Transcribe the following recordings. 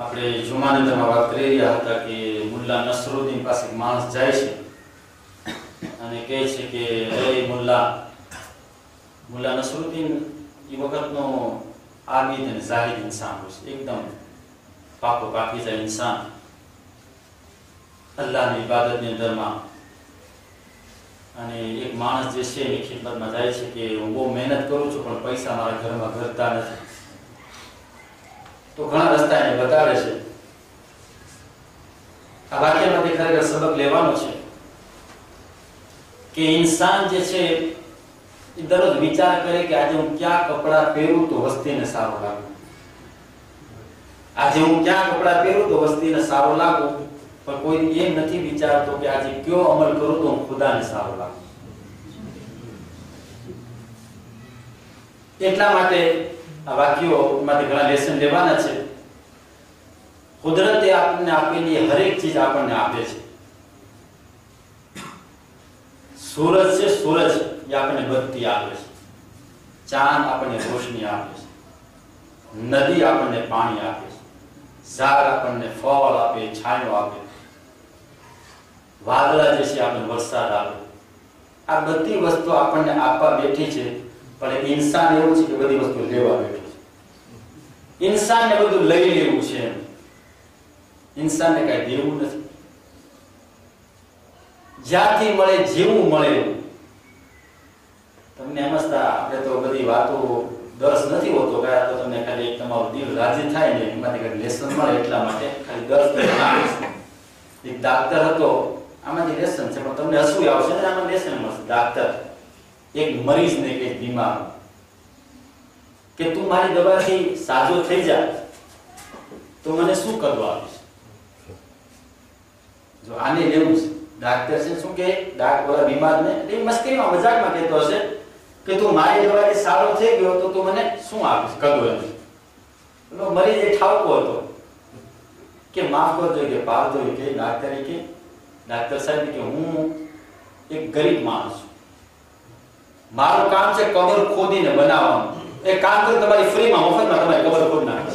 આપણે જુમાનંદમાં વાત કરી રહ્યા હતા કે મુલ્લા નસરુદ્દીન પાસે માણસ જાય છે અને કહે છે કે મુલ્લા મુલ્લા નસરુદ્દીન એ વખતનો આબિદ અને જાહિદ ઇન્સાન હોય છે. એકદમ પાકો પાકીઝા ઇન્સાન. અલ્લાહની ઇબાદતની અંદરમાં અને એક માણસ જે છે એની ખિદમતમાં જાય છે કે, હું બહુ મહેનત કરું છું, પણ પૈસા મારા ઘરમાં ઘરતા નથી. તો ઘણા રસ્તા એને બતાવે છે. આ વાક્યમાંથી ખરેખર સબક લેવાનો છે કે ઇન્સાન જે છે, એ દરરોજ વિચાર કરે કે આજે હું ક્યાં કપડાં પહેરું તો વસ્તીને સારું લાગુ. આજે હું ક્યાં કપડાં પહેરું તો વસ્તીને સારું લાગુ, પણ કોઈ એમ નથી વિચારતો કે આજે કયો અમલ કરું તો હું ખુદાને સારું લાગુ. એટલા માટે આ વાક્યો માંથી ઘણા લેસન લેવાના છે. કુદરતે આપણને આપેલી હરેક ચીજ આપણને આપે છે. સૂરજ છે, સૂરજ એ આપણને બત્તી આપે છે. ચાંદ આપણને રોશની આપે છે. નદી આપણને પાણી આપે છે. ઝાડ આપણને ફળ આપે, છાંયો આપે વાદળા જે છે આપણને વરસાદ આપે આ બધી વસ્તુ આપણને આપવા બેઠી છે. પણ ઇન્સાન એવું છે કે બધી વસ્તુ લેવા બેઠું છે. ઇન્સાનને બધું લઈ લેવું છે ઇન્સાનને કઈ દેવું નથી. જ્યાંથી મળે જેવું મળે. તમને સમજતા આપણે તો બધી વાતો દર્શ નથી હોતો કે આ તો તમને ખાલી તમારું દિલ રાજી થાય ને એમાંથી કઈ લેસન મળે એટલા માટે. ખાલી દર્શ. એક ડાક્ટર હતો, આમાંથી લેસન છે, પણ તમને હસવું આવશે ને આમાં લેસન મળશે. ડાક્ટર એક મરીઝને કે બીમાર. કે તું મારી દવાથી સાજો થઈ જા, તો મને શું કરવા આપીશ જો આને લેવું છે, ડાક્ટર છે શું કે ડાક બીમારને એ મસ્તીમાં, મજાકમાં કહેતો હશે કે તું મારી દવાથી સારો થઈ ગયો તો તું મને શું આપીશ? કદો એમ પેલો મરીઝ એ ઠાવકો હતો. કે માફ કરજો, કે પાડજો કે ડાક્ટરે કે, ડાક્ટર સાહેબ કે હું એક ગરીબ માણસ છું. મારું કામ છે કબર ખોદીને બનાવવાનું. એ કામ કરી, તમારી ફ્રીમાં મફતમાં તમારી કબર ખોદ નાખે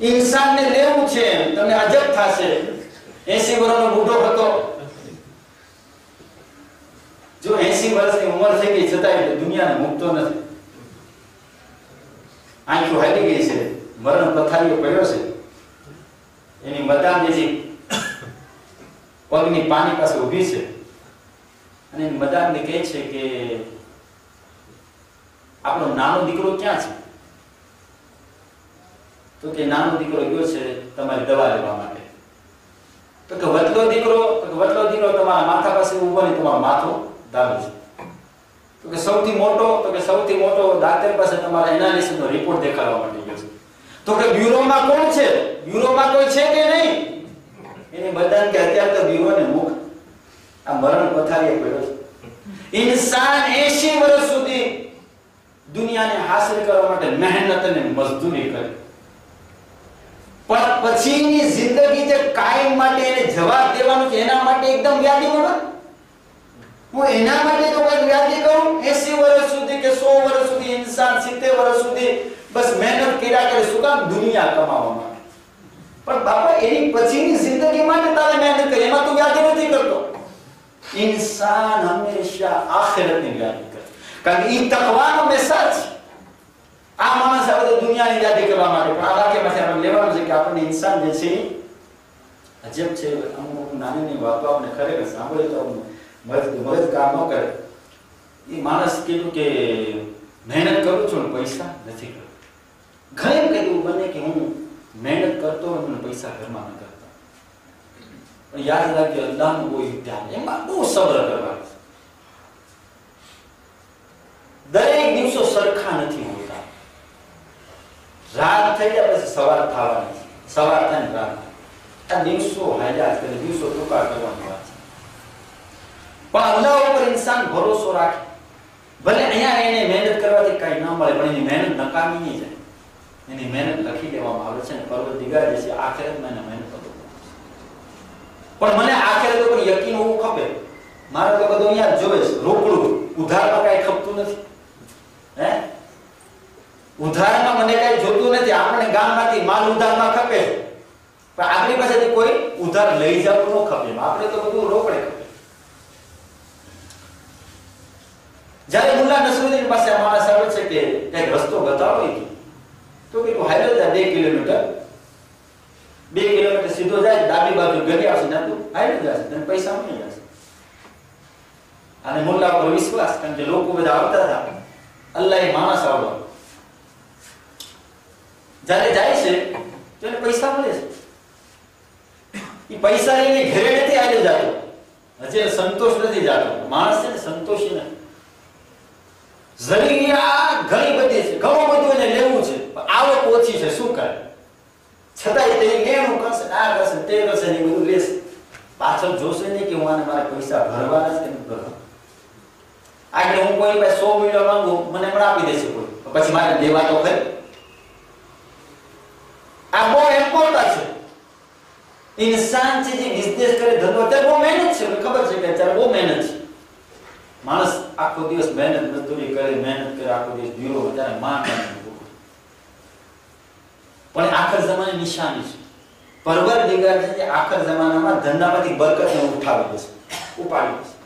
ઇન્સાનને લેવું છે, તમને અજબ થશે. 80 વર્ષનો બુઢો હતો. જો 80 વર્ષની ઉંમર થઈ ગઈ, છતાંય દુનિયાને મુકતો નથી. આંખો હાલી ગઈ છે, મરણ પથારીઓ પડ્યો છે. એની મદાન જે પગની પાણી પાસે ઊભી છે. અને મદાનને કહે છે કે આપણો નાનો દીકરો ક્યાં છે? તો કે નાનો દીકરો ગયો છે તમારી દવા લેવા માટે. તો કે વતલો દીકરો વતલો દીકરો તમારા માથા પાસે ઊભો ને તમારો માથો દાબે છે. તો કે સૌથી મોટો, તો કે સૌથી મોટો ડાક્ટર પાસે તમારા એનાલિસિસનો રિપોર્ટ દેખાડવા માટે ગયો છે. તો કે બ્યુરોમાં કોણ છે? બ્યુરોમાં કોઈ છે કે નહીં? એને બધાને કે અત્યારે તો બ્યુરોને મુખ આ મરણ પથારીએ પડ્યો છે. ઇન્સાન 80 વર્ષ સુધી દુનિયાને હાસિલ કરવા માટે મહેનત અને મજદૂરી કરી. પણ પછીની જિંદગી જે કાયમ માટે એને જવાબ દેવાનું છે, એના માટે એકદમ વ્યાધિ મળે હું એના માટે તો કઈ વ્યાધિ કરું 80 વર્ષ સુધી કે 100 વર્ષ સુધી, ઇન્સાન 70 વર્ષ સુધી બસ મહેનત કર્યા કરે, શું કામ? દુનિયા કમાવા માટે. પણ બાપા, એની પછીની જિંદગી માટે તારે મહેનત કરી, એમાં તું વ્યાધિ નથી કરતો. ઇન્સાન હંમેશા આખિરતની વ્યાધિ કરે કારણ કે ઈ તકવાનો મેસેજ આ માણસ હવે તો દુનિયાની યાદી કરવા માટે પણ આ વાક્યમાંથી આપણે લેવાનું છે કે આપણને ઇન્સાન જે છે અજબ છે અમુક નાની વાતો આપણે ખરેખર સાંભળે તો મગજ મગજ કામ ન કરે એ માણસ કીધું કે મહેનત કરું છું પૈસા નથી કરતો વખત એવું બને કે હું મહેનત કરતો મને પૈસા ઘરમાં ન કરતા યાદ રાખજો અલ્લાહનું કોઈ ધ્યાન એમાં બહુ સબ્ર કરવાનું દરેક દિવસો સરખા નથી હોતા રાત થઈ જાય પછી સવાર થવાની. સવાર થાય રાત આ દિવસો હાલ્યા કરે દિવસો ટૂંકા કરવાની વાત છે પણ અલ્લાહ ઉપર ઇન્સાન ભરોસો રાખે ભલે અહીંયા એને મહેનત કરવાથી કઈ ન મળે પણ એની મહેનત નકામી નહીં જાય એની મહેનત લખી દેવામાં આવે છે ને પર્વતદિગાર જે છે આખરે મહેનત પણ મને આખરે તો કોઈ યકીન હોવું ખપે. મારે તો બધું અહીંયા જોવે રોકડું. ઉધારમાં કઈ ખપતું નથી. હે? ઉધારમાં મને કઈ જોતું નથી. આપણે ગામમાંથી માલ ઉધારમાં ખપે. પણ આપણી પાસેથી કોઈ ઉધાર લઈ જવું ન ખપે. આપણે તો બધું રોકડે જ્યારે મુલ્લા નસરુદ્દીન પાસે અમારા આવે છે કે કંઈક રસ્તો બતાવો તો કે હાઈવે બે કિલોમીટર જાય બાજુ ઘરે આવશે, ને તું હાલ્યો જશે, તને પૈસા મળી જશે. અને મુલ્લા પર વિશ્વાસ, કારણ કે લોકો બધા આવતા હતા. અલ્લાહ માણસ આવડો. જ્યારે જાય છે, તો એને પૈસા મળે છે. એ પૈસા એને ઘરે નથી આજે જાતો. હજી સંતોષ નથી જાતો. માણસ છે ને સંતોષી નથી. જરૂરિયાત ઘણી બધી છે. ઘણું બધું એને લેવું છે. આવક ઓછી છે. શું કરે? છતાંય તે લેણું કરશે ને આ કરશે ને તે કરશે ને એ બધું લેશે. પાછળ જોશે નહીં કે હું આને મારા પૈસા ભરવાના છે કે નથી ભરવાના આગળ હું કોઈ પાસે સો મિલિયન માંગુ, મને પણ આપી દેશે કોઈ. પછી મારે દેવા તો ખરી. આ બહુ ઇમ્પોર્ટન્ટ છે. ઇન્સાન છે જે બિઝનેસ કરે, ધંધો. અત્યારે બહુ મહેનત છે, મને ખબર છે કે અત્યારે બહુ મહેનત છે. માણસ આખો દિવસ મહેનત મજદૂરી કરે, મહેનત કરે, આખો દિવસ દીવો વધારે માન પણ આખર જમાની નિશાની છે. પરવર દિગાર છે આખર જમાનામાં ધંધામાંથી બરકતને ઉઠાવી દેશે ઉપાડી દેશે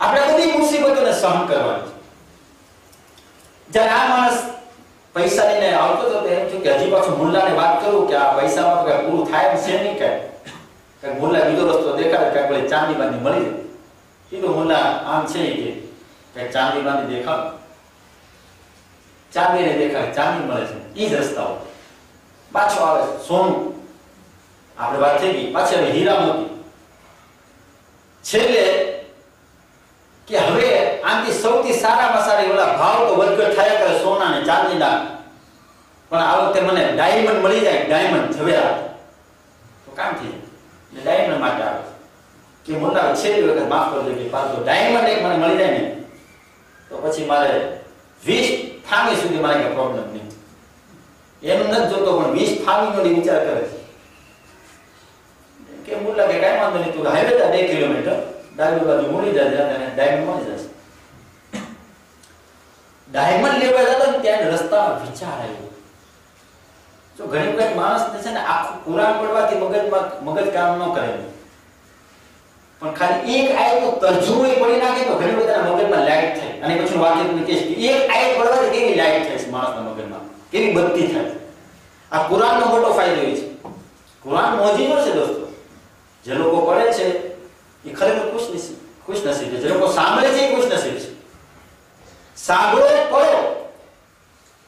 આપણે બધી મુસીબતોને સહન કરવાની છે. જ્યારે આ માણસ પૈસા લઈને આવતો હતો એમ થયું કે હજી પાછું મુલ્લાને વાત કરું કે આ પૈસામાં કઈ પૂરું થાય એમ છે નહીં કઈ. કઈ મુલ્લા બીજો રસ્તો દેખાડે કઈ ભલે ચાંદી બાંધી મળી જાય. કીધું મુલ્લા આમ છે કે કઈ ચાંદી બાંધી દેખાડ. ચાંદીને દેખાય ચાંદી મળે છે. ઈ જ રસ્તાઓ. પાછો આવે સોનું. આપણે વાત થઈ ગઈ, પાછી હવે હીરા મોતી છેલ્લે કે હવે આનાથી સૌથી સારામાં સારી ઓલા ભાવ તો વધઘટ થયા કરે સોના ને ચાંદીના. પણ આ વખતે મને ડાયમંડ મળી જાય ડાયમંડ ઝવેરા તો કામ થઈ જાય. ડાયમંડ માટે આવે કે મોટા છેલ્લી વખત માફ કરજો કે પાછો ડાયમંડ એક મને મળી જાય ને. તો પછી મારે વીસ ફામી સુધી મારે કઈ પ્રોબ્લેમ નહીં. એનું નથી જોતો, પણ વીસ ફામીનો ઈ વિચાર કરે છે. કે મુલ્લા કે કાંઈ વાંધો નહીં, તું હાઈવે જા બે કિલોમીટર. ડાબી બાજુ મુડી જાય અને ડાયમંડ મળી જશે. ડાયમંડ લેવા જતો ને ત્યાં રસ્તા વિચાર આવ્યો. જો ઘણી વખત માણસને છે ને આખું કુરાન પડવાથી મગજમાં મગજ કામ ન કરે. પણ ખાલી એક આયત તો તર્જુમો પડી નાખે તો ઘણી બધાના મગજમાં લાઈટ થાય. અને પછી વાક્ય તમને કહીશ કે એક આયત પડવાથી કેવી લાઈટ થાય છે માણસના મગજમાં? કેવી બત્તી થાય આ કુરાનનો મોટો ફાયદો એ છે. કુરાન મોજીનો છે દોસ્તો. જે લોકો પડે છે, એ ખરેખર ખુશ નસીબ ખુશ નસીબ છે. જે લોકો સાંભળે છે એ ખુશ નસીબ છે. સાંભળો પડો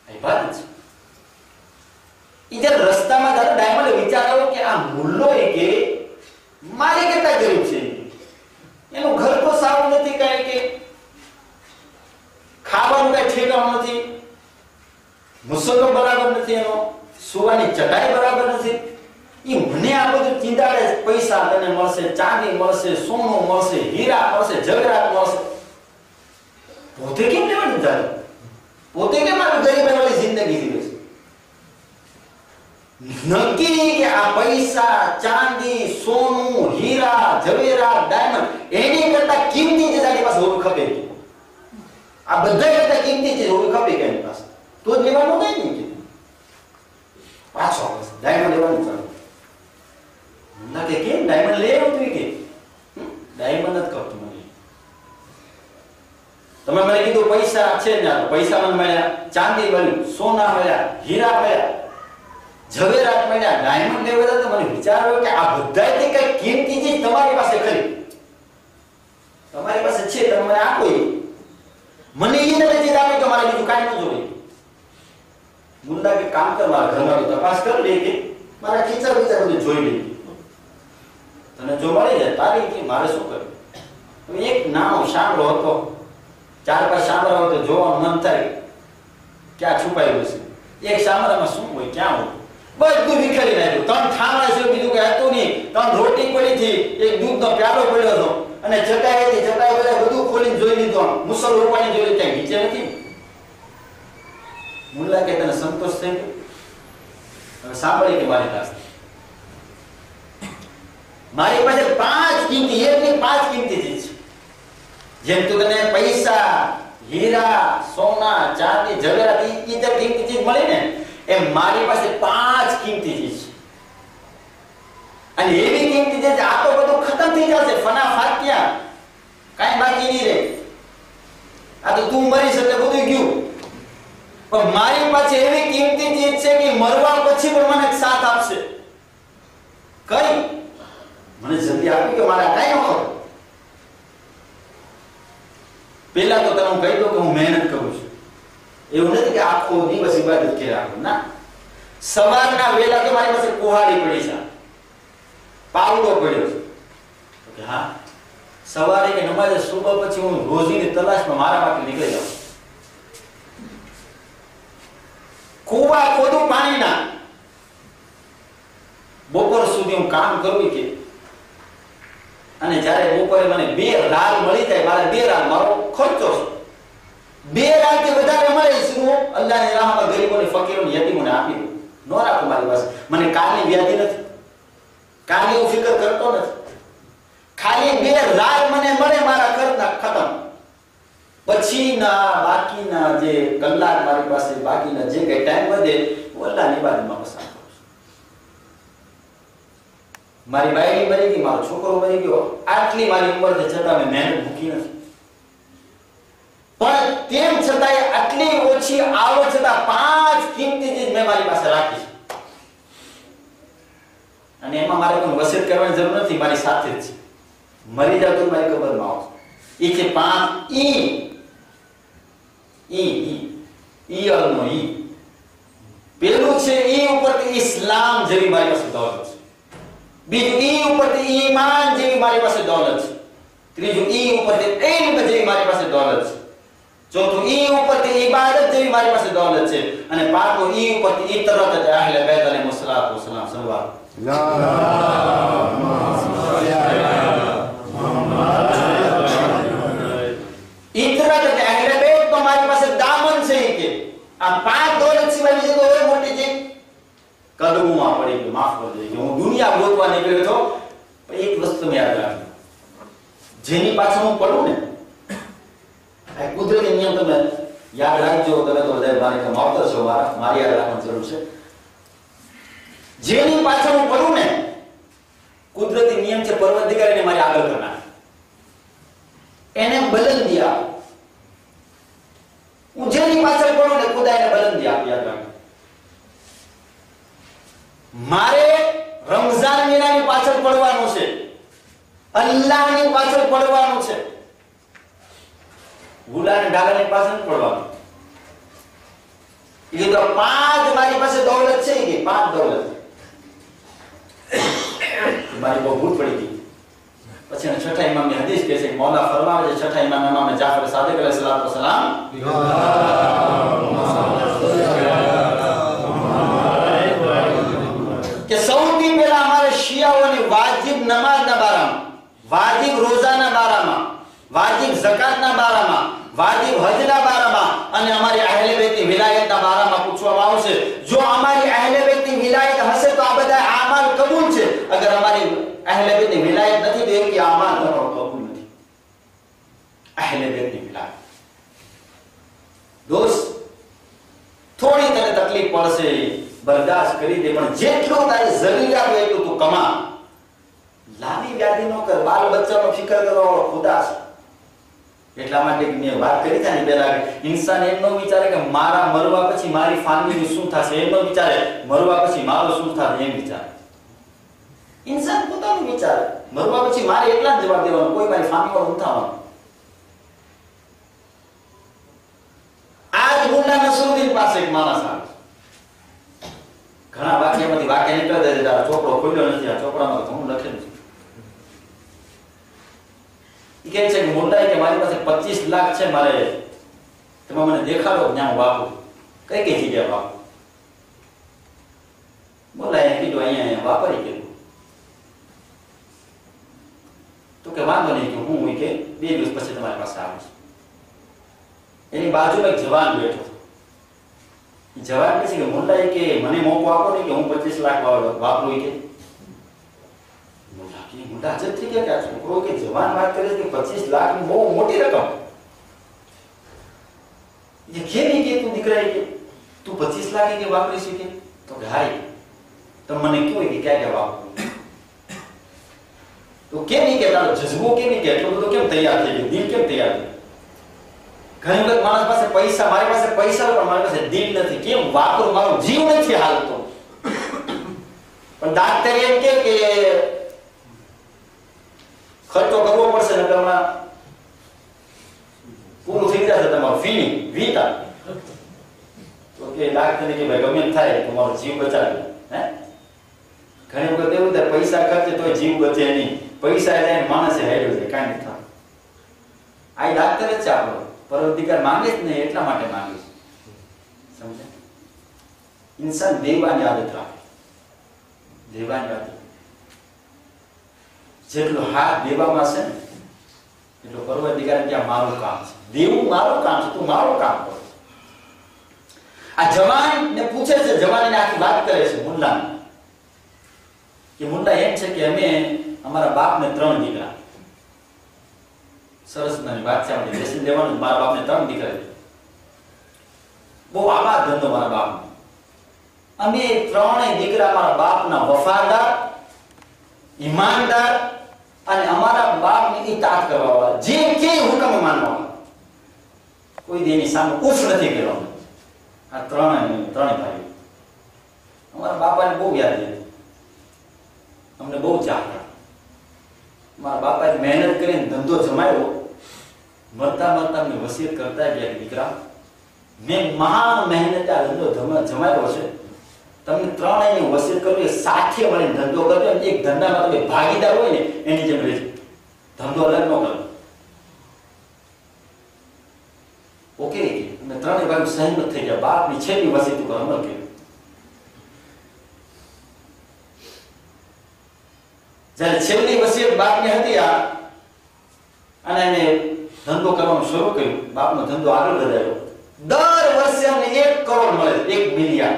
એ વાત છે એ જ્યારે રસ્તામાં ધારો ડાયમંડ વિચાર આવ્યો કે આ મુલ્લો એ કે મારે કેટલા ગરીબ છે. એનું ઘર તો સારું નથી કારણ કે. ખાવાનું કઈ ઠેકાણું નથી. મુસલ્લો બરાબર નથી એનો. સુવાની ચટાઈ બરાબર નથી. એ મને આ બધું ચિંતાડે પૈસા તને મળશે, ચાંદી મળશે, સોનું મળશે, હીરા મળશે જગરાત મળશે. પોતે કેમ લેવાનું તારે? પોતે કેમ આવી ગરીબ જિંદગી જીવે? નક્કી કે આ પૈસા, ચાંદી, સોનું, હીરા, ઝવેરા ડાયમંડ એની કરતા કિંમતી ચીજ આની પાસે હોવી ખપે આ બધા કરતા કિંમતી ચીજ હોવી ખપે કે એની પાસે? તો જ લેવાનું કઈ નહીં પાછો ડાયમંડ લેવાનું ચાલુ. ના કે કેમ ડાયમંડ લે એવું કે? ડાયમંડ જ ખપતું મને. તમે મને કીધું પૈસા છે ને. પૈસા મને મળ્યા, ચાંદી મળ્યું, સોના મળ્યા, હીરા મળ્યા. ઝવેરાત મળ્યા ડાયમંડ લેવા તો મને વિચાર કે આ બધાયથી કઈ કિંમતી ચીજ તમારી પાસે ખરી. તમારી પાસે છે, તમે મને આપો એ. મને એ નથી જે આપી તો મારે બીજું કાંઈ ન જોઈએ મુંડા કે કામ કર મારા ઘરમાં તપાસ કરી લે કે મારા ખીચા વિચાર બધું જોઈ લે. તને જો મળી જાય તારી કે મારે શું કરવું? એક નાનો સાંભળો હતો. ચાર પાંચ સાંભળો તો જોવાનું મન થાય ક્યાં છુપાયેલું છે. એક શામળામાં શું હોય, ક્યાં હોય? બધું વિખેરી નાખ્યું. ત્રણ થાંભલા છે બીજું કઈ હતું નહીં. ત્રણ રોટી પડી હતી એક દૂધનો પ્યાલો પડ્યો હતો. અને ચટાઈ હતી ચટાઈ બધા બધું ખોલીને જોઈ લીધું મુસલ રૂપાણી જોઈ ક્યાંય નીચે નથી? મુલ્લા કે તને સંતોષ થઈ હવે સાંભળી કે મારી પાસે? મારી પાસે પાંચ કિંમતી એક ની પાંચ કિંમતી ચીજ છે. જેમ તું તને પૈસા, હીરા, સોના, ચાંદી, જવેરાત, ઈ ઈ કિંમતી ચીજ મળી ને? એ મારી પાસે પાંચ કિંમતી ચીજ છે. અને એવી કિંમતી ચીજ આ તો બધું ખતમ થઈ જશે, ફના ફાત્યા કાંઈ બાકી નહીં રહે. આ તો તું મરીશ એટલે બધું ગયું. પણ મારી પાસે એવી કિંમતી ચીજ છે કે મરવા પછી પણ મને સાથ આપશે. કઈ? મને જલ્દી આપી કે મારા કાંઈ ન પેલા તો તને કહી દો કે હું મહેનત કરું છું. એવું નથી કે આખો દિવસ ઇબાદત કર્યા. કરું ના. સવારના વેલા તો મારી પાસે કુહાડી પડી છે. પાવડો પડ્યો છે. હા. સવારે કે નમાજે સુબહ પછી હું રોજીની તલાશમાં મારા માટે નીકળી જાઉં. કુવા કોદું પાણીના. બપોર સુધી હું કામ કરું કે. અને જ્યારે બપોરે મને બે રાલ મળી જાય, મારે બે રાલ મારો ખર્ચો છે. બે રાલથી વધારે મળે શું અલ્લાહની રાહમાં ગરીબોને ફકીરોને યતીમોને આપી દઉં ન રાખું મારી પાસે મને કાલની વ્યાધિ નથી કાલની હું ફિકર કરતો નથી ખાલી બે રાલ મને મળે મારા ઘરના ખતમ પછીના બાકીના જે કલાક મારી પાસે બાકીના જે કઈ ટાઈમ વધે હું અલ્લાહની બાજુમાં પસાર કરું છું મારી બાયડી મરી ગઈ મારો છોકરો મરી ગયો આટલી મારી ઉંમર છે છતાં મેં મહેનત મૂકી નથી પણ તેમ છતાંય આટલી ઓછી આવક છતાં પાંચ કિંમતી ચીજ મેં મારી પાસે રાખી છે. અને એમાં મારે કોઈ વસિયત કરવાની જરૂર નથી, મારી સાથે જ છે. મરી જાવ મારી ખબરમાં આવશે એ છે પાંચ ઈ. ઈ ઈ. અલનો ઈ. પેલું છે ઈ ઉપરથી ઇસ્લામ જેવી મારી પાસે દોલત છે. બીજું ઈ ઉપરથી ઈમાન જેવી મારી પાસે દોલત છે. ત્રીજું ઈ ઉપરથી ઇલ્મ જેવી મારી પાસે દોલત છે. ચોથું ઈ ઉપરથી ઇબાદત જેવી મારી પાસે દોલત છે. અને પાંચમું ઈ ઉપરથી ઈ તરત જ આહલે બેત અને મુસલાત વસલામ સલવા મારી પાસે દામન છે કે. આ પાંચ દોલત સિવાય બીજી મોટી છે? કદમમાં પડી ગયું માફ હું દુનિયા ગોતવા નીકળ્યો તો એક વસ્તુ મેં જેની પાછળ હું પડું ને આ કુદરતી નિયમ તમે યાદ રાખજો, તમે તો બધા મારી માવતર છો, મારા મારી યાદ રાખવાની જરૂર છે. જેની પાછળ હું પડું ને, કુદરતી નિયમ છે પર્વતિકારીને મારી આગળ કરનાર. એને બલંદી આપ. હું જેની પાછળ પડું ને ખુદા એને બલંદી આપ, યાદ રાખજો. મારે રમઝાન મહિનાની પાછળ પડવાનું છે. અલ્લાહની પાછળ પડવાનું છે. ગુલાને ડાલાની પાછળ પડવાનું એ તો પાંચ મારી પાસે દોલત છે કે પાંચ દોલત મારી બહુ ભૂલ પડી ગઈ પછી એને છઠ્ઠા ઇમામની હદીસ કહે છે કે મૌલા ફરમાવે છે છઠ્ઠા ઇમામ ઇમામ જાફર સાદિક અલૈહિ સલાતુ વસલામ કે સૌથી પહેલા અમારે શિયાઓની વાજિબ નમાઝના બારામાં વાજિબ રોઝાના બારામાં વાજિબ ઝકાતના બારામાં વાજિબ હજના બારામાં અને અમારી અહેલે બેતની વિલાયતના બારામાં પૂછવામાં આવશે. જો અમારી અહેલે બેતની વિલાયત હશે તો આ બધા આમાલ કબૂલ છે. અગર અમારી અહેલે બેતની વિલાયત નથી, તો એ કે આમાલ તમારો કબૂલ નથી. અહેલે બેતની વિલાયત. દોસ્ત, થોડી તને તકલીફ પડશે બરદાસ્ત કરી દે, પણ જેટલું તારે જરૂરિયાત એટલું તું કમા. લાંબી વ્યાધિ નો કર, બાલ બચ્ચાનો ફિકર કરો ઉદાસ છે એટલા માટે મેં વાત કરી હતા ને પેલા ઇન્સાન એમ ન વિચારે કે મારા મરવા પછી મારી ફામિલી શું થશે? એમ ન વિચારે, મરવા પછી મારું શું થશે? એમ વિચારે. ઇન્સાન પોતાનું વિચારે. મરવા પછી મારે એટલા જ જવાબ દેવાનો, કોઈ મારી ફામિલી ઉઠાવવાનો આજ મુલ્લા નસરુદ્દીન પાસે એક માણસ આવે ઘણા વાક્યમાંથી વાક્ય નીકળે છે ચોપડો ખોલ્યો નથી, આ ચોપડામાં ઘણું લખેલું છે. ઈ કહે છે કે મોટા કે મારી પાસે 25 લાખ છે મારે? તમે મને દેખાડો ત્યાં હું વાપરું કઈ કઈ જગ્યાએ વાપરું બોલા એને કીધું, અહીંયા વાપરી ગયું. તો કે વાંધો નહીં, કે હું ઈ કે બે દિવસ પછી તમારી પાસે આવીશ. એની બાજુમાં એક જવાન બેઠો હતો ઈ જવાન કહે છે કે મોટા કે મને મોકો આપો ને કે હું 25 લાખ વા- વાપરું ઈ કે મોટા થઈ ગયા કે આ છોકરો કે જવાન વાત કરે કે 25 લાખની બહુ મોટી રકમ. એ ઈ કે તું દીકરા કે? તું પચીસ લાખ કે વાપરી શકે? તો કે હાય તો મને કયો કે ક્યાં ક્યાં વાપરું? તો કેમ કે તારો જજ્બો કેમ કે? એટલો બધો કેમ તૈયાર થઈ ગયો? દિલ કેમ તૈયાર થયું ઘણી વખત માણસ પાસે પૈસા, મારી પાસે પૈસા પણ મારી પાસે દિલ નથી. કેમ? વાપરું, મારો જીવ નથી હાલતો. પણ ડાક્ટર એમ કે ખર્ચો કરવો પડશે ને હમણાં પૂરું થઈ જશે તમારું. ફી વીતા તો કે કે ભાઈ ગમે થાય, તમારો જીવ બચાવી હે? ઘણી વખત એવું થાય, પૈસા ખર્ચે તોય જીવ બચે નહીં. પૈસા એટલે માણસે હેડ્યો છે, કાંઈ થાય આ ડાક્ટર જ છે આપણો. પરવધિકાર માંગે જ નહીં, એટલા માટે માંગે છે. સમજે ઇન્સાન દેવાની આદત રાખે. દેવાની આદત જેટલો હાથ દેવામાં છે ને, એટલો પરવધિકાર ત્યાં મારું કામ છે. દેવું મારું કામ છે, તું મારું કામ કર. આ જવાન ને પૂછે છે જવાન ને આખી વાત કરે છે મુલ્લા કે મુલ્લા એમ છે કે અમે અમારા બાપને ત્રણ દીકરા. સરસ નાની વાત છે, આપણે બેસી દેવાનું મારા બાપને ત્રણ દીકરા બહુ આવા ધંધો મારા બાપનો. અમે ત્રણેય દીકરા મારા બાપના વફાદાર, ઈમાનદાર અને અમારા બાપની ઇતાત કરવા જે કે હુકમ માનવા કોઈ દેવી સામે ઉફ નથી કરવાનું. આ ત્રણેય ત્રણેય ભાઈ અમારા બાપાને બહુ યાદ હતી અમને બહુ ચાહતા મારા બાપાએ મહેનત કરીને ધંધો જમાયો. મરતા મરતા અમને વસિયત કરતા ગયા દીકરા, મેં મહાન મહેનત આ ધંધો જમા- જમાયો છે. તમને ત્રણેયની વસિયત કરું કે સાથે મળીને ધંધો કરજો એક ધંધામાં તમે ભાગીદાર હોય ને, એની જેમ રહેજો. ધંધો અલગ ન કરો. ઓકે અને ત્રણેય ભાગ સહેમત થઈ ગયા બાપની છેલ્લી વસિયત ઉપર અમલ કર્યો. જ્યારે છેલ્લી વસિયત બાપની હતી, આ અને એને ધંધો કરવાનું શરૂ કર્યું. બાપનો ધંધો આગળ વધાર્યો. દર વર્ષે એક કરોડ મળે એક મિલિયન.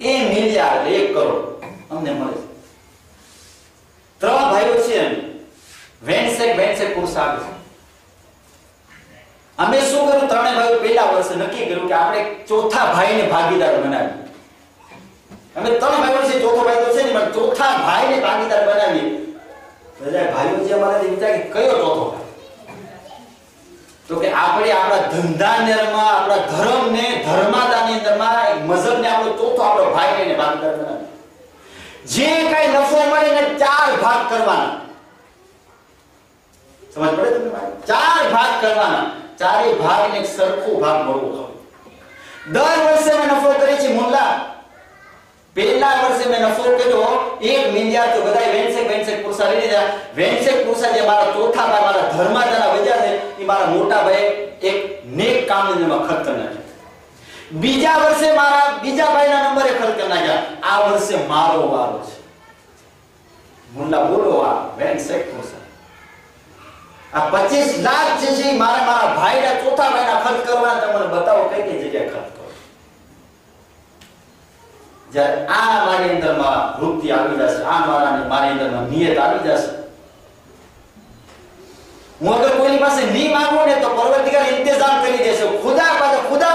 એ મિલિયાર્ડ એક કરોડ અમને મળે છે. ત્રણ ભાઈઓ છે અમે વેણસેક વેણસેક પુરુષ છે. અમે શું કર્યું? ત્રણે ભાઈઓ પહેલા વર્ષે નક્કી કર્યું કે આપણે ચોથા ભાઈને ભાગીદાર બનાવીએ. અમે ત્રણ ભાઈઓ છે, ચોથો ભાઈ તો છે ને પણ ચોથા ભાઈને ભાગીદાર બનાવીએ. બધા ભાઈઓ જે અમારે વિચાર કયો ચોથો ભાઈ? તો કે આપણે આપણા ધંધા નિર્મા આપણા ધર્મને ધર્માદાની અંદરમાં ને આપણો ચોથો આપણો ભાઈ લઈને ભાગ કરવાના. જે કઈ નફો મળે ને ચાર ભાગ કરવાના. સમજ પડે તમને ચાર ભાગ કરવાના. ચારે ભાગ ને સરખો ભાગ મળવો જોઈએ દર વર્ષે મેં નફો કરી છે મુલ્લા પહેલા વર્ષે મેં નફો કર્યો, એક મિલિયન તો બધા વેન્સેક વેન્સેક પુરસા લઈ લીધા. વેન્સેક પુરસા જે મારા ચોથા ભાઈ, મારા ધર્માદાના વજ્યા છે એ મારા મોટા ભાઈ એક નેક કામની એમાં ખર્ચ નાખ્યા. બીજા વર્ષે મારા બીજા ભાઈના નંબરે ખર્ચ નાખ્યા આ વર્ષે મારો વારો છે. મુંડા બોલો આ વેન્સેક પુરસા આ 25 લાખ જે મારે મારા ભાઈના ચોથા ભાઈના ખર્ચ કરવા તમને બતાવો કઈ કઈ જગ્યાએ ખર્ચ કરો. જ્યારે આ મારી અંદરમાં વૃત્તિ આવી જશે, આ મારા મારી અંદરમાં નિયત આવી જશે. હું અગર કોઈની પાસે નહીં માંગુ ને તો પરવર્તિકાર ઇંતજામ કરી દેશે. ખુદા પાસે ખુદા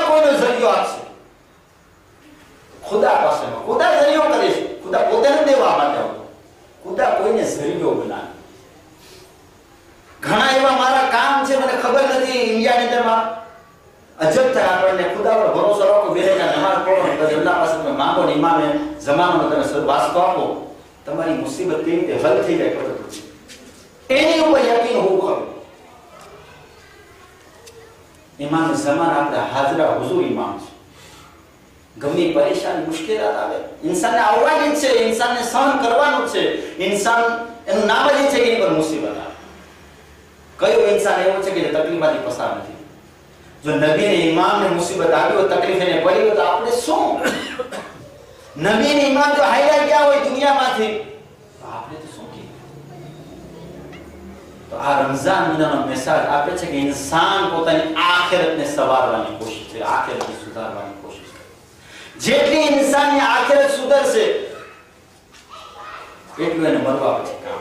ખુદા પાસે ખુદા જરિયો કરે ખુદા પોતે નથી દેવા માટે ખુદા કોઈને જરિયો બનાવે ઘણા એવા મારા કામ છે મને ખબર નથી ઇન્ડિયાની અંદરમાં અજબ થાય આપણને ખુદા પર ભરોસો રાખો બે રકા નમાઝ પઢો ને પછી પાસે તમે માંગો ને ઇમામે જમાનો તમે વાસ્તો આપો તમારી મુસીબત કેવી રીતે હલ થઈ જાય ખબર પડશે એની ઉપર યકીન હોવું ખરું ઇમામ જમાન આપણે હાજરા હુઝુર ઇમામ છે ગમે એ પરેશાની મુશ્કેલાત આવે. ઇન્સાનને આવવાની જ છે, ઇન્સાનને સહન કરવાનું જ છે. ઇન્સાન એનું નામ જ એ છે કે એની પર મુસીબત આવે. કયો ઇન્સાન એવો છે કે જે તકલીફમાંથી પસાર નથી? જો નબી ને ઇમામ ને મુસીબત આવી હોય, તકલીફ એને પડી હોય, તો આપણે શું? નબી ને ઇમામ જો હાઈલાઈટ ગયા હોય દુનિયામાંથી, તો આપણે તો શું કહીએ? તો આ રમઝાન મહિનાનો મેસેજ આપે છે કે ઇન્સાન પોતાની આખિરતને સવારવાની કોશિશ કરે આખિરતને સુધારવાની કોશિશ કરે જેટલી ઇન્સાનની આખિરત સુધરશે, એટલું એને મરવા પછી કામ.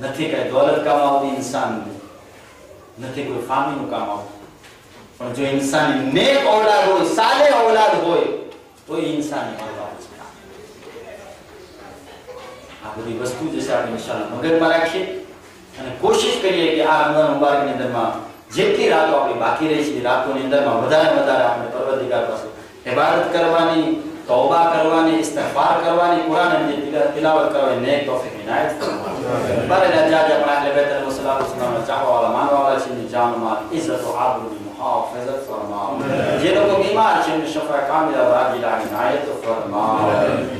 નથી કઈ દોલત કમાવતી ઇન્સાન નથી કોઈ ફામીનું કામ આવતું. પણ જો ઇન્સાની નેક ઔલાદ હોય, સાલે ઔલાદ હોય, તો એ ઇન્સાની ઔલાદ છે આ બધી વસ્તુ જે છે આપણે ઇન્શાલ્લાહ મગજમાં રાખીએ અને કોશિશ કરીએ કે આ રમઝાન મુબારકની અંદરમાં જેટલી રાતો આપણી બાકી રહી છે રાતોની અંદરમાં વધારે વધારે આપણે પરવરદિગાર પાસે ઇબાદત કરવાની તોબા કરવાની ઇસ્તફાર કરવાની કુરાન અને તિલાવત કરવાની નેક તોફીક ઇનાયત ફરમાવે બારે રાજા જે આપણા અહલે બેત અલૈહિ સલાતુ વસલામ ચાહવા વાળા માનવા વાળા છે ની જાન માલ ઇઝ્ઝત ઓ આબરૂની મુહાફિઝત ફરમાવે. જે લોકો બીમાર છે એમની શફા કામિલા વ આજીલા ઇનાયત ફરમાવે.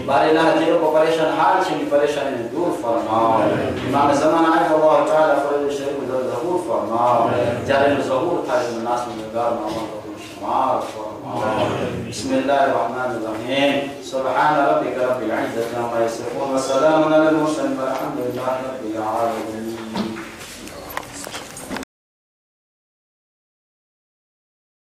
બારે ના જે લોકો પરેશાન હાલ છે એમની પરેશાની દૂર ફરમાવે. ઇમામ જમાના અલ્લાહ તઆલા ફરજ بسم الله الرحمن الرحيم. سبحان ربك رب العزة عما يصفون وسلام على المرسلين والحمد لله رب العالمين.